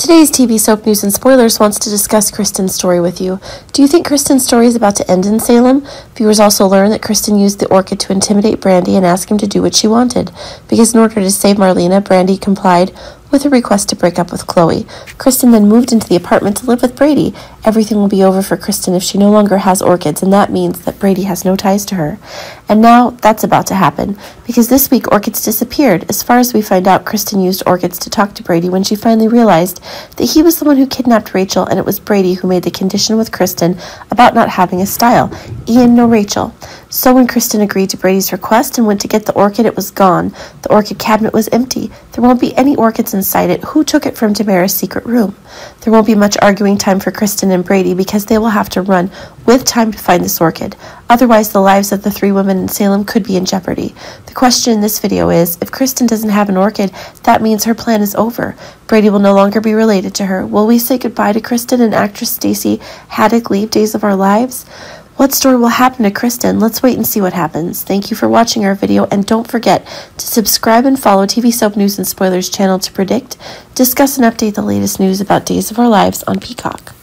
Today's TV soap news and spoilers wants to discuss Kristen's story with you. Do you think Kristen's story is about to end in Salem? Viewers also learn that Kristen used the orchid to intimidate Brady and ask him to do what she wanted. Because in order to save Marlena, Brady complied with a request to break up with Chloe. Kristen then moved into the apartment to live with Brady. Everything will be over for Kristen if she no longer has orchids, and that means that Brady has no ties to her. And now that's about to happen, because this week orchids disappeared. As far as we find out, Kristen used orchids to talk to Brady when she finally realized that he was the one who kidnapped Rachel, and it was Brady who made the condition with Kristen about not having a style. Ian, no Rachel. So when Kristen agreed to Brady's request and went to get the orchid, it was gone. The orchid cabinet was empty. There won't be any orchids inside it. Who took it from Tamara's secret room? There won't be much arguing time for Kristen and Brady because they will have to run with time to find this orchid. Otherwise, the lives of the three women in Salem could be in jeopardy. The question in this video is, if Kristen doesn't have an orchid, that means her plan is over. Brady will no longer be related to her. Will we say goodbye to Kristen and actress Stacy Haiduk leave Days of Our Lives? What story will happen to Kristen? Let's wait and see what happens. Thank you for watching our video, and don't forget to subscribe and follow TV Soap News and Spoilers channel to predict, discuss, and update the latest news about Days of Our Lives on Peacock.